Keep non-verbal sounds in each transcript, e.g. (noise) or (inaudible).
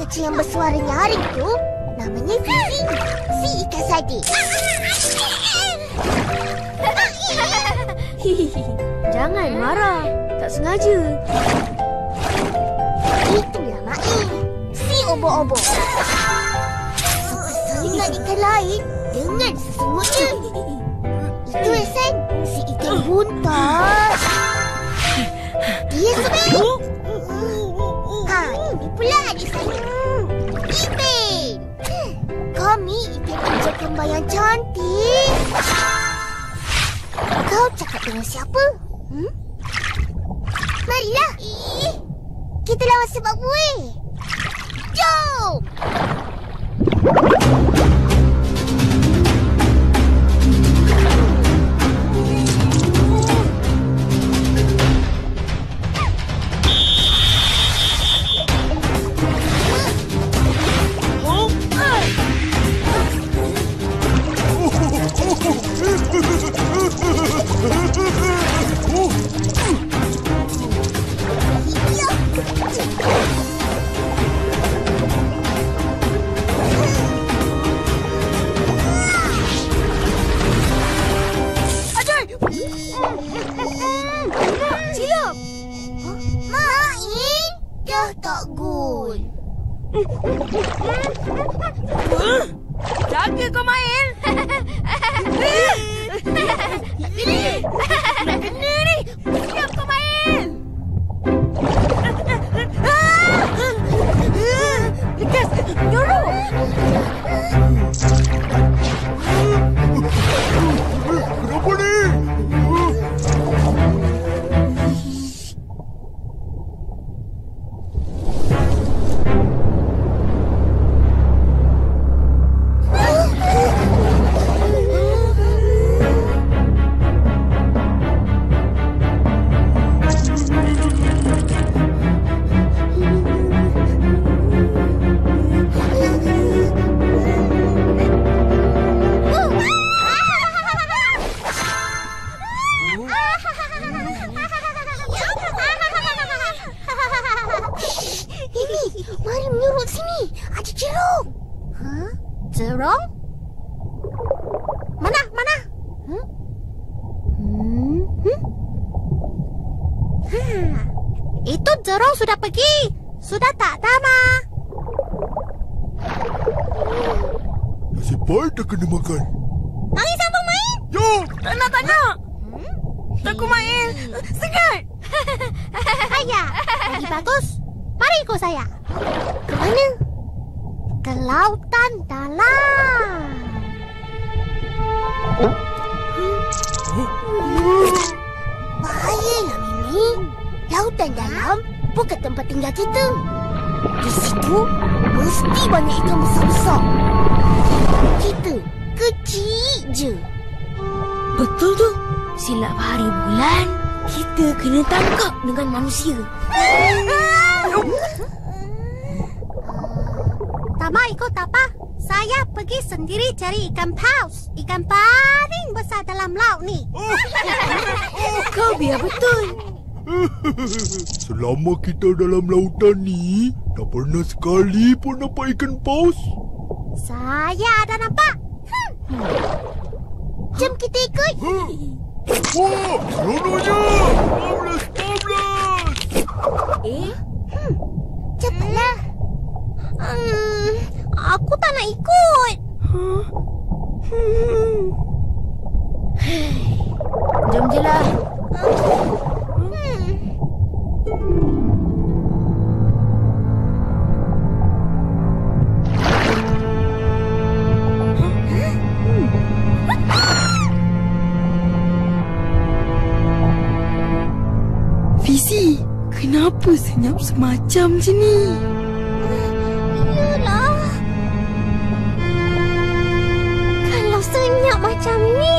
kecil yang bersuara nyaring tu namanya Fifi. Si ikan. Hihihi. (laughs) Jangan marah. Tak sengaja. Itulah Main. Si obo-obo. Sangat ikan lain dengan sesungguhnya. Itu Ehsan. Si ikan buntas. Dia sebenarnya. Kami ikan kucing kembar yang cantik. Kau cakap dengan siapa? Hmm? Marilah. Kita lawan sebab buih. Jom! Sudah pergi. Sudah tak, manusia. Tama ikut apa? Saya pergi sendiri cari ikan paus. Ikan paling besar dalam laut ni. (laughs) Kau biar betul. Selama kita dalam lautan ni, tak pernah sekali pun nampak ikan paus. Saya ada nampak. Hmm. Jom kita ikut. Huh? Wah, seronoknya! Bablas! Eh? Cepatlah. Hmm, aku tak nak ikut. Jom je lah. Hmm. Kenapa senyap semacam je ni? Yalah. Kalau senyap macam ni,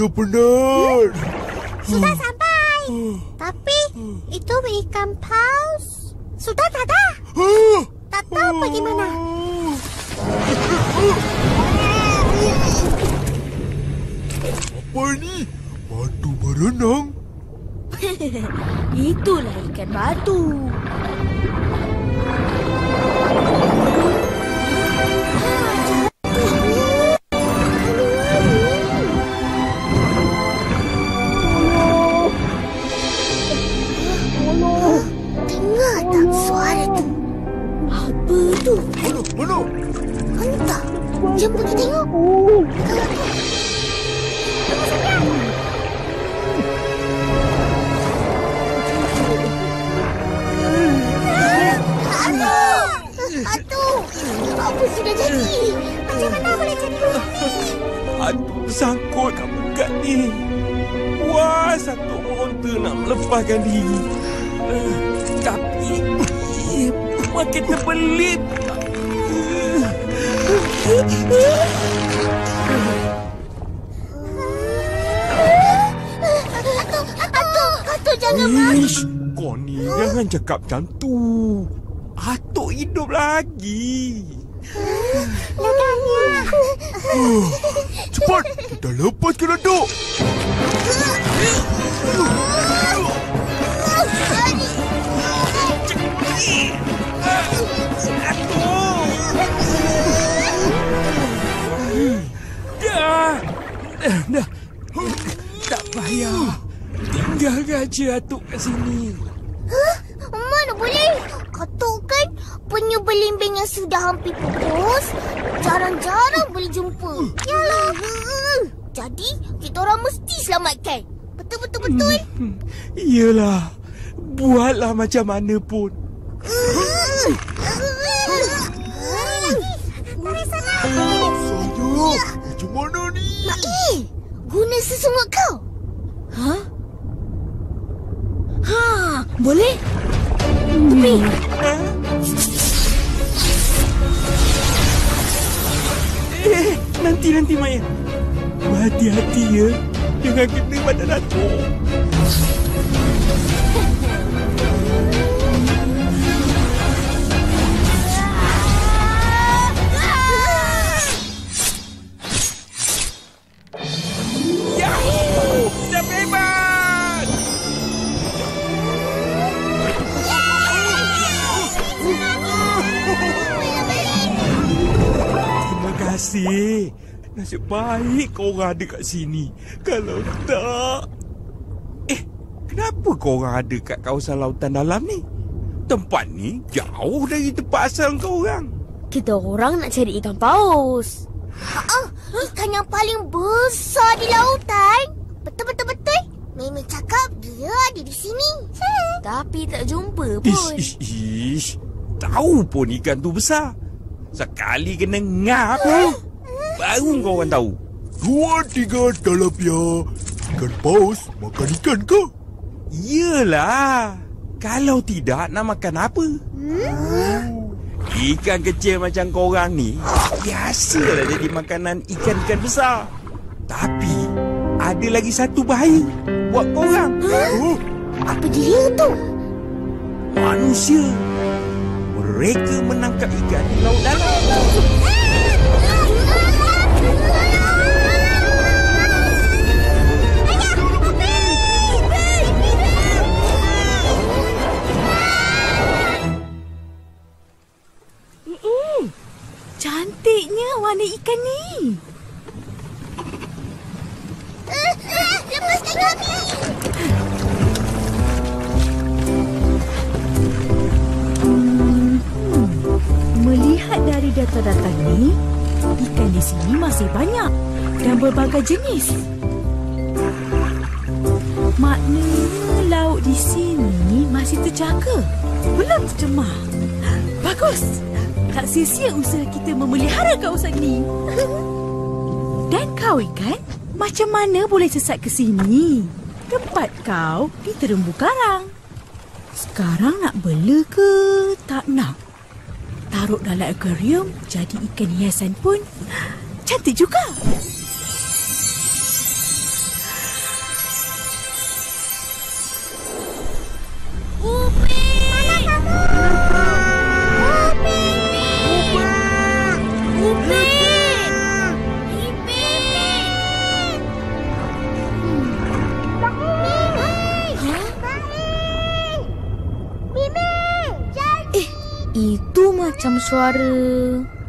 Sudah penat. Sudah sampai. Tapi itu ikan paus. Sudah tak dah? Ah! Tak tahu pergi mana. Apa ni? Batu berenang? (laughs) Itulah ikan batu. Atu! Atu jangan marah. Ish, kau ni jangan cakap macam tu. Atuk hidup lagi. Leganya. Cepat, kita lepaskan Atuk. Dah. Dah, dah. Tak payah. Tinggalkan je atuk kat sini. Mana boleh? Kata kan punya belimbing yang sudah hampir pupus jarang-jarang boleh jumpa. Yalah. Jadi kita orang mesti selamatkan. Betul-betul betul. Iyalah. Buatlah macam mana pun. Tarik sana. Saya, macam mana ni? Mai, guna sesungut kau. Ha? Boleh? Tapi Eh, nanti nanti Maya. Hati-hati ya. Jangan kena badan atuk. Yahoo! Dah bebas! Kasih. Nasib baik kau orang ada kat sini. Kalau tak... Eh, kenapa kau orang ada kat kawasan lautan dalam ni? Tempat ni jauh dari tempat asal kau orang. kita orang nak cari ikan paus. Ah, ikan yang paling besar di lautan. Betul-betul betul. Mimi cakap dia ada di sini. Tapi tak jumpa Ish, pun. ish, ish. Tahu pun ikan tu besar. Sekali kena ngap. Baru kau orang tahu. Dua, tiga, talapia. Ikan paus makan ikan ke? Yelah. Kalau tidak, nak makan apa? Ikan kecil macam korang ni Biasalah jadi makanan ikan-ikan besar Tapi Ada lagi satu bahaya Buat korang Huh? Apa dia tu? Manusia Mereka menangkap ikan di laut dalam Cantiknya warna ikan ni. Lepaskan kami! Melihat dari data-data ni, ikan di sini masih banyak dan berbagai jenis. Maknanya laut di sini masih terjaga. Belum tercemar. Bagus. Tak sia-sia usaha kita memelihara kawasan ni. (laughs) Dan kau ikan, macam mana boleh sesat ke sini? Tempat kau di terumbu karang. Sekarang nak bela ke tak nak? Taruh dalam akuarium jadi ikan hiasan pun (gasps) cantik juga. Suara...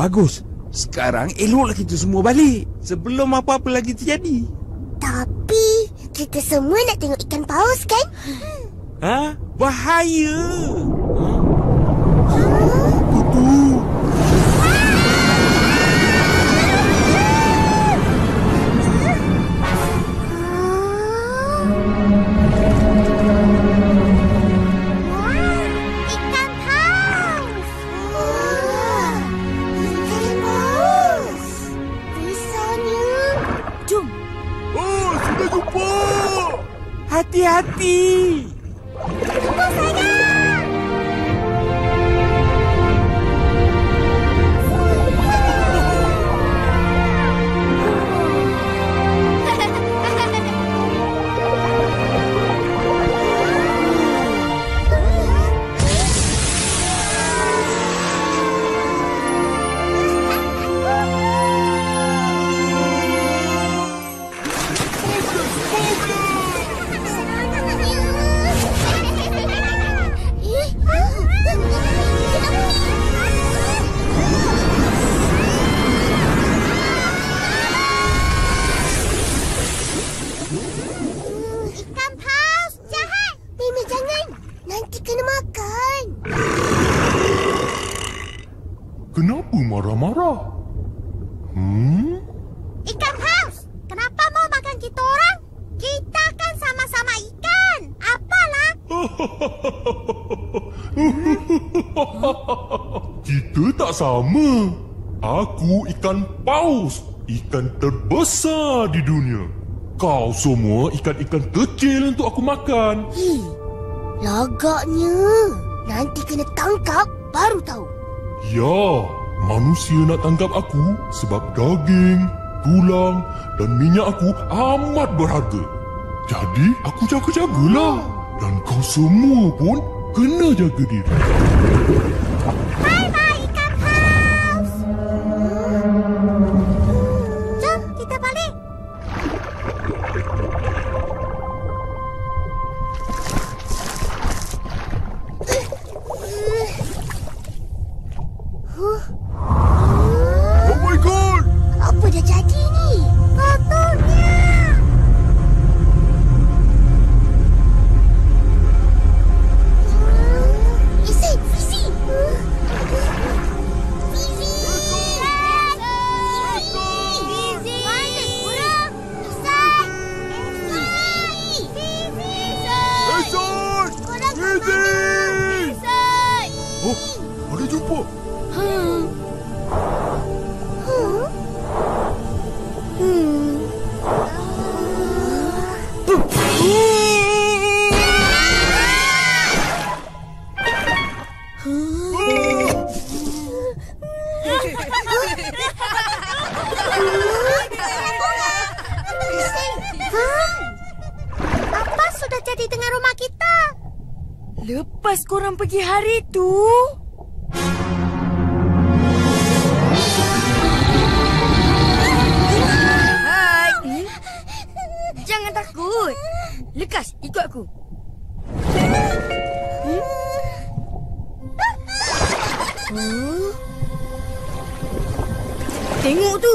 bagus. Sekarang eloklah kita semua balik. Sebelum apa-apa lagi terjadi. Tapi Kita semua nak tengok ikan paus kan? Ha? Bahaya sama. Aku ikan paus. Ikan terbesar di dunia. Kau semua ikan-ikan kecil untuk aku makan. Hi, lagaknya. Nanti kena tangkap baru tahu. Ya, manusia nak tangkap aku sebab daging, tulang dan minyak aku amat berharga. Jadi, aku jaga-jagalah. Dan kau semua pun kena jaga diri. Oh tengok tu.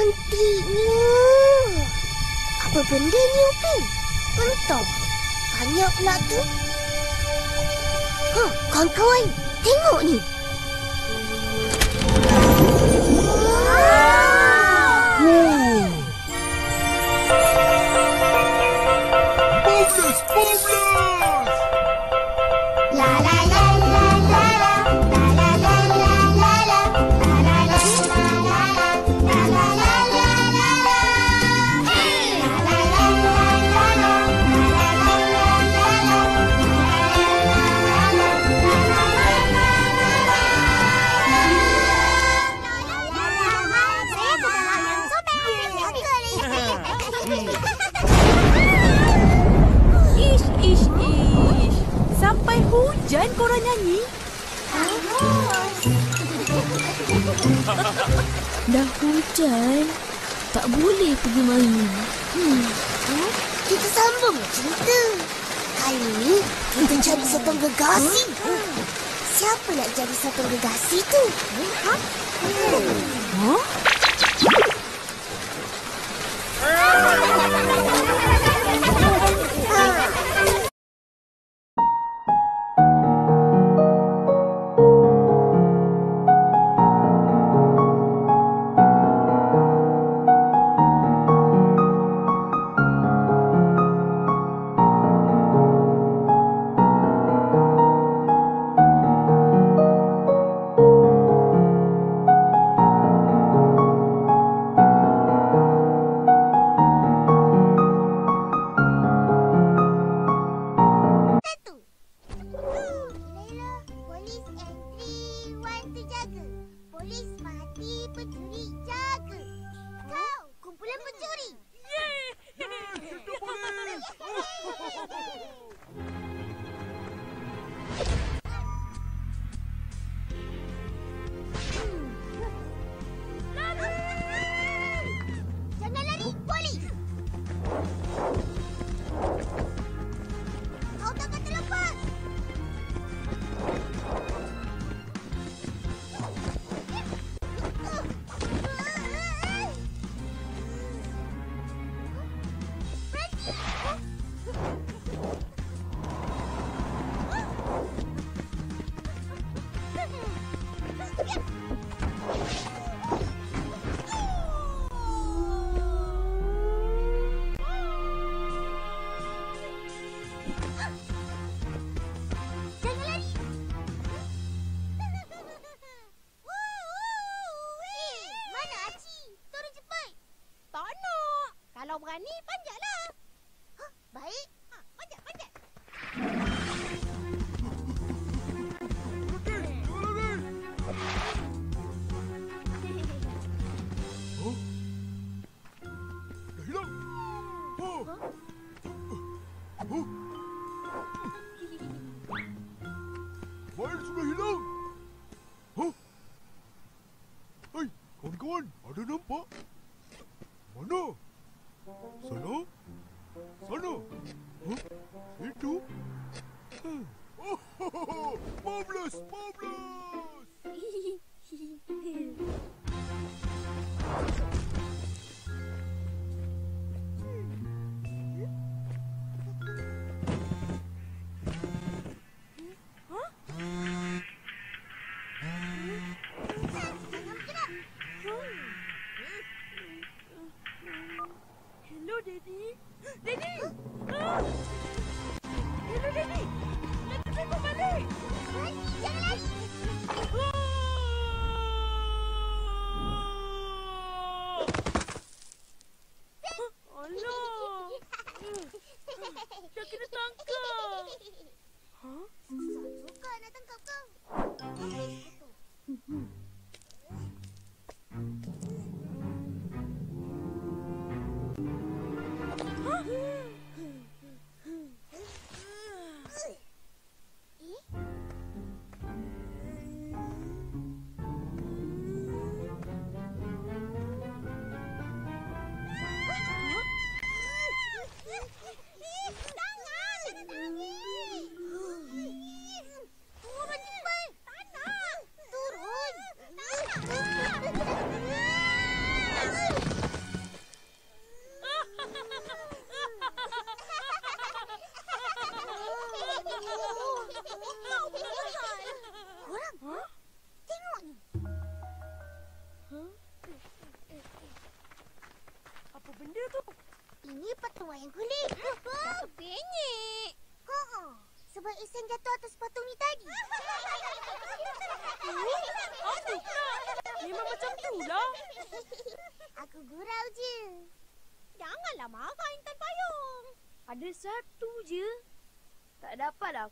Cantiknya. Apa benda ni, Upin? Entah. Banyak pula tu. Ha, kawan-kawan. Tengok ni. Dah hujan, tak boleh pergi main. Hmm. hmm? Kita sambung cerita. Kali ini, kita (laughs) cari sotong gegasi. Hmm. Siapa nak jadi sotong gegasi tu? Huh? Hmm. Huh? Danny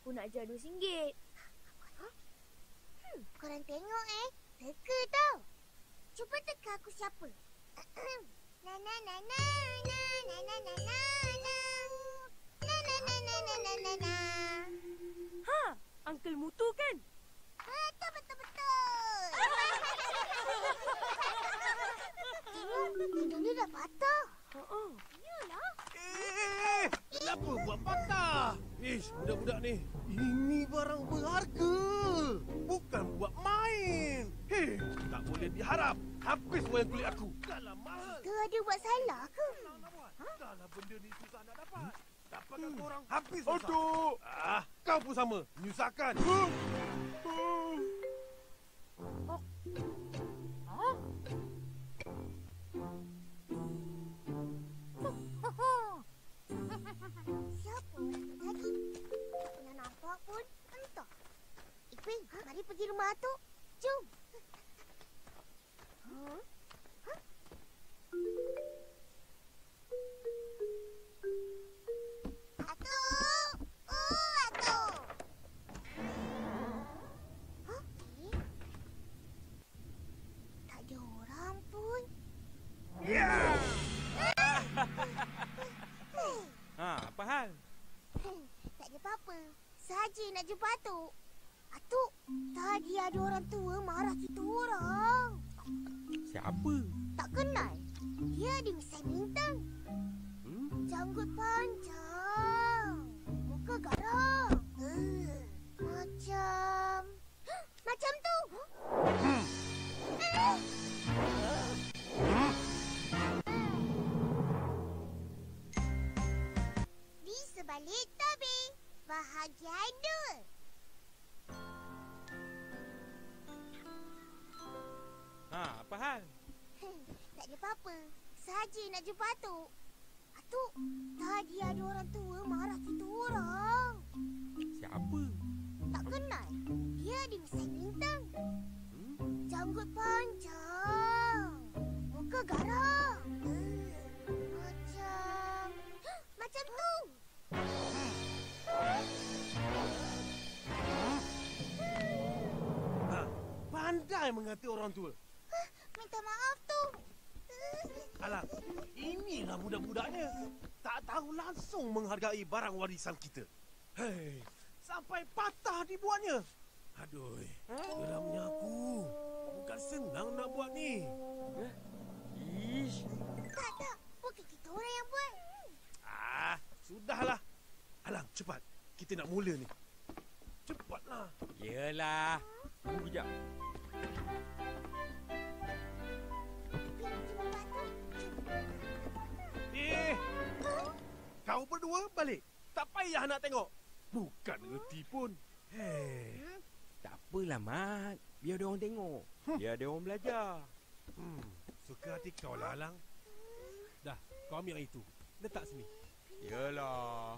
aku nak jual RM2. Ish, budak-budak ni. Ini barang berharga. Bukan buat main. Hei, tak boleh diharap. Habis wayang kulit aku. Dahlah mahal. Kau ada buat salah ke? Buat. Dahlah benda ni susah nak dapat. Dapatkan korang habis susah. Atuk! Ah, kau pun sama. Menyusahkan. Siapa Ipin, mari pergi rumah Atuk. Jom. Ha? Ha? Atuk! Oh, Atuk! Ha? Eh? Tak ada orang pun. (laughs) Ha, apa hal? Tak ada apa-apa. Saja nak jumpa Atuk. Atuk, tadi ada orang tua marah kita orang. Siapa? Tak kenal. Dia ada misai bintang. Hmm? Janggut panjang. Muka garang. Uh, macam... (gasps) Macam tu. Di sebalik tabi. Bahagian dua. Ha, apa hal? tak ada apa-apa. Saja nak jumpa Atuk. Atuk, tadi ada orang tua marah kita orang. Siapa? Tak kenal. Dia di Mesir bintang Hmm? Janggut panjang. Muka garam. Hmm. Macam... Macam tu. Ha, pandai mengerti orang tua. Minta maaf tu. Alang, inilah budak-budaknya. Tak tahu langsung menghargai barang warisan kita. Hei, sampai patah dibuatnya. Aduh, geramnya aku. Bukan senang nak buat ni. Ish, Tak, tak. Bukan kita orang yang buat. Ah, sudahlah. Alang, cepat. Kita nak mula ni. Cepatlah. yelah. Tunggu kejap. Eh, kau berdua balik. Tak payah nak tengok. Bukan reti pun. Hei, Tak apalah, Mat. Biar dia orang tengok. Biar dia orang belajar. hmm, suka hati kau lah, Alang. Dah, kau ambil yang itu. Letak sini. Yelah.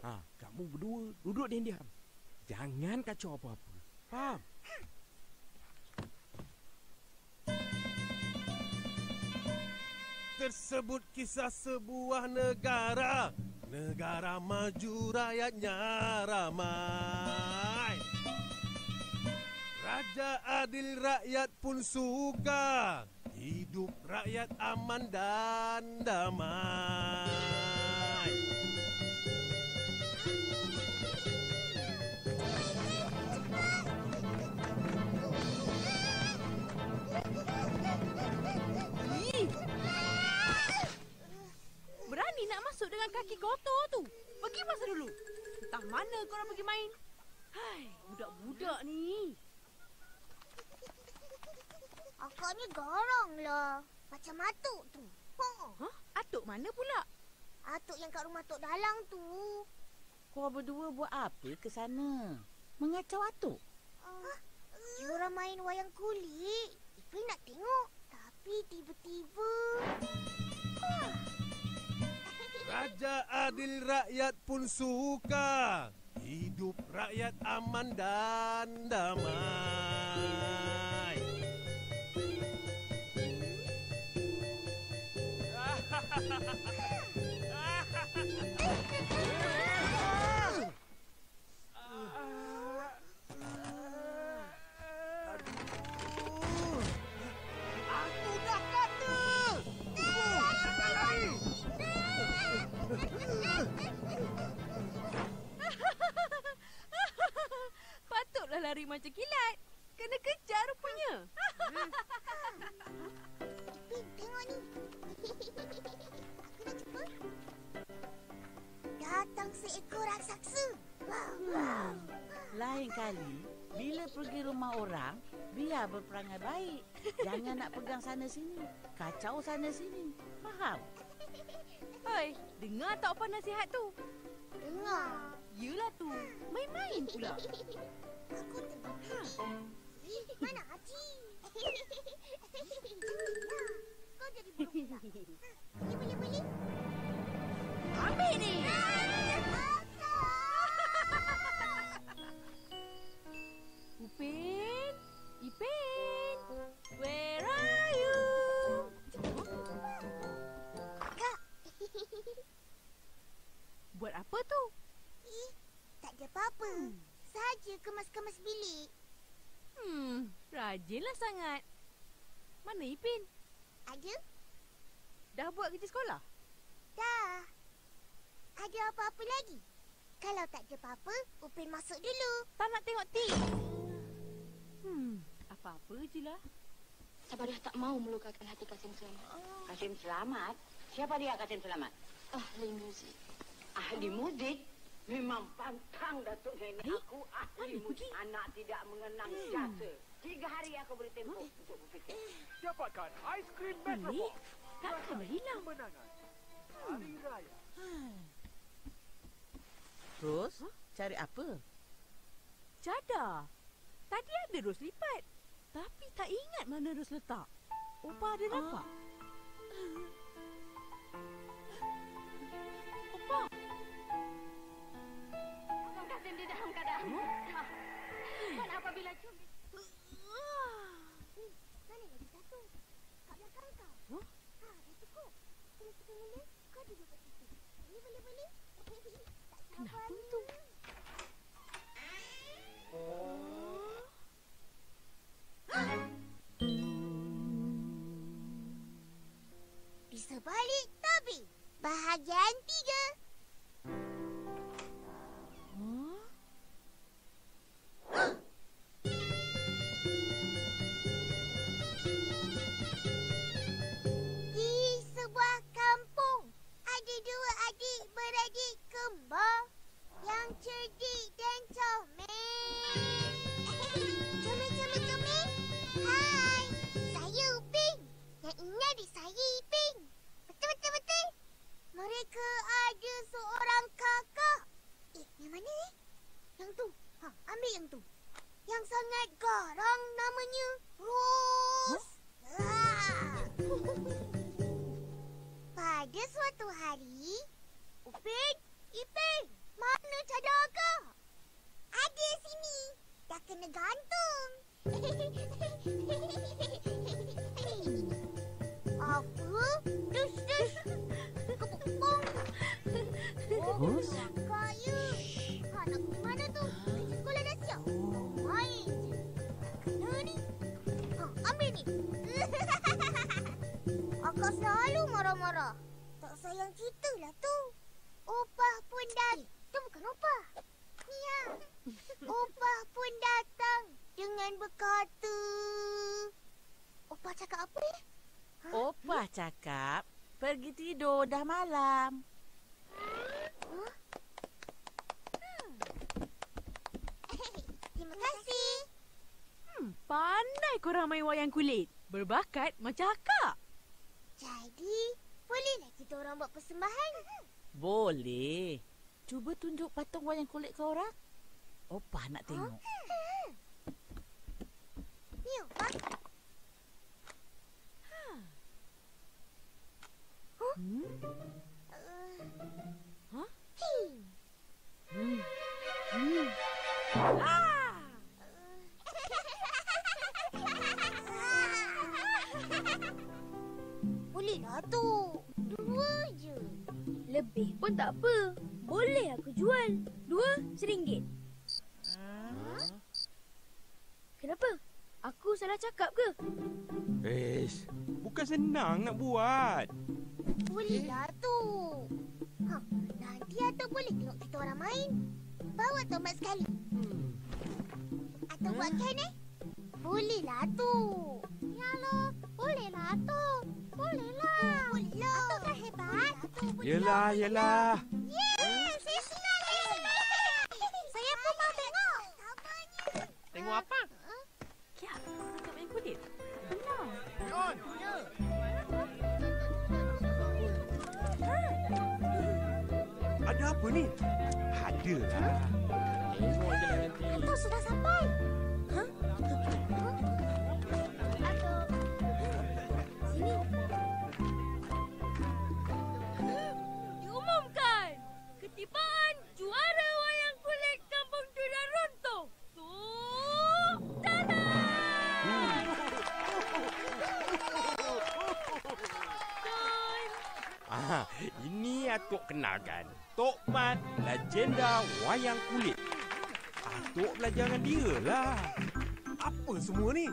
Ha, kamu berdua duduk diam-diam. Jangan kacau apa-apa. Faham? Tersebut kisah sebuah negara. Negara maju rakyatnya ramai. Raja adil rakyat pun suka. Hidup rakyat aman dan damai Berani nak masuk dengan kaki kotor tu. Pergi masa dulu. Entah mana korang pergi main. Hai, budak-budak ni. Agaknya garang lah. Macam atuk tu. Ha, Hah? Atuk mana pula? atuk yang kat rumah Tok Dalang tu. Kau berdua buat apa ke sana? Mengacau atuk? Uh, diorang main wayang kulit. Ipin nak tengok. Tapi tiba-tiba... Raja adil rakyat pun suka. Hidup rakyat aman dan damai. Aku (laughs) Pegang sana sini. Kacau sana sini. Faham? Hai, dengar tak apa nasihat tu? Dengar. Yelah tu. Main-main pula. Aku tengok. Eh, mana Haji? Kau jadi burung pula. Boleh, boleh, boleh. Ambil ni. Upin, Ipin, where apa tu? Eh, tak ada apa-apa. Saja kemas-kemas bilik. Hmm, rajinlah sangat. Mana Ipin? Ada? Dah buat kerja sekolah? Dah. Ada apa-apa lagi? Kalau tak ada apa-apa, Upin masuk dulu. Tak nak tengok tip. Hmm, apa-apa je lah. Sabariah tak mau melukakan hati Kasim Selamat. Kasim Selamat? Siapa dia Kasim Selamat? Ahli muzik. Ahli muzik? Memang pantang Datuk Nenek Eh, aku ahli muzik. pergi? Anak tidak mengenang jasa. Tiga hari aku beri tempoh untuk berfikir. Dapatkan aiskrim Pelik. Takkan dah hilang. kemenangan. Hari Raya. Terus, cari apa? Cadar. Tadi ada ros lipat. Tapi tak ingat mana ros letak. Opa ada nampak? Opa, Dan apabila curi... Mana lagi satu? Kat belakang kau. Ha, dah cukup. Mula, kau duduk kat situ. Sabar Kenapa ni. Kena gantung. Apa? Dus, dus. Kepupung. Oh, kakak ya. Ha, nak pergi mana tu? Sekolah dah siap. Je. Kena ni. Ha, ambil ni. (laughs) Akak selalu marah-marah. Tak sayang kita lah tu. Opah pun datang. Tu bukan opah. Ya. Opah pun datang dengan berkata... Opah cakap apa ya? Opah cakap, pergi tidur dah malam. Terima kasih. Hmm, pandai korang main wayang kulit. Berbakat macam akak. Jadi, bolehlah kita orang buat persembahan? Boleh. Cuba tunjuk patung wayang kulit kau orang. Opah nak tengok. Ni opah. Hmm? Uh, Hah? hmm. Hmm. Hmm. Bolehlah tu. Dua je. Lebih pun tak apa. Boleh aku jual. Dua seringgit. Senang nak buat. Bolehlah tu. Ha, nanti atau boleh tengok kita orang main. Bawa tomat sekali. Atau buat kan eh? Bolehlah tu. Yalah, bolehlah tu. Bolehlah. Bolehlah. Atau kan hebat? Yelah, yelah. Ini Atuk kenalkan. Tok Mat, legenda wayang kulit. Atuk belajar dengan dia lah. Apa semua ni?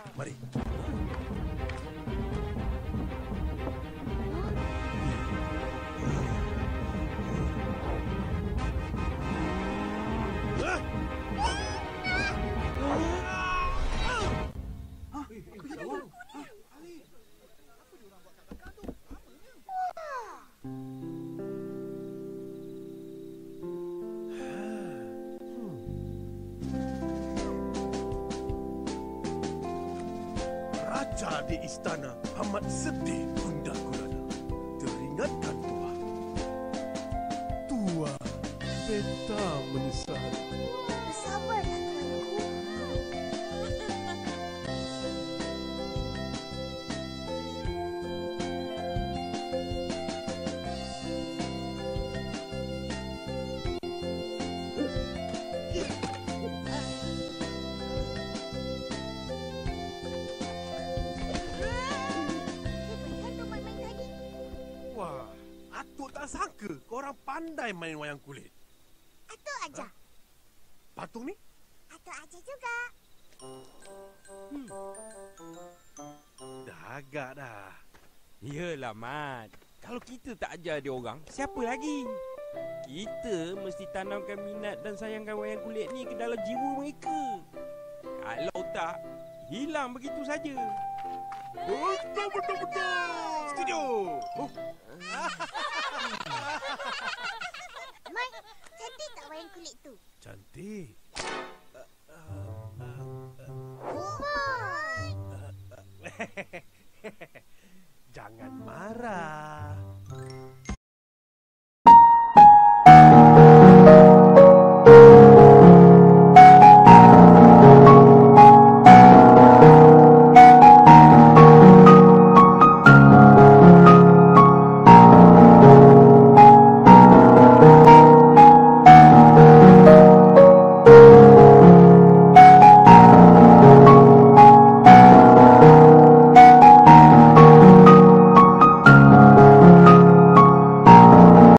Alang, mari. Raja korang pandai main wayang kulit. Atuk aja. Patung ni? Atuk aja juga. Dah agak dah. Yelah, Mat. Kalau kita tak ajar dia orang, siapa lagi? Kita mesti tanamkan minat dan sayangkan wayang kulit ni ke dalam jiwa mereka. Kalau tak, hilang begitu saja. Betul, betul, betul. Setuju. Oh, (laughs) (laughs) kulit tu. Cantik. (laughs) Jangan marah.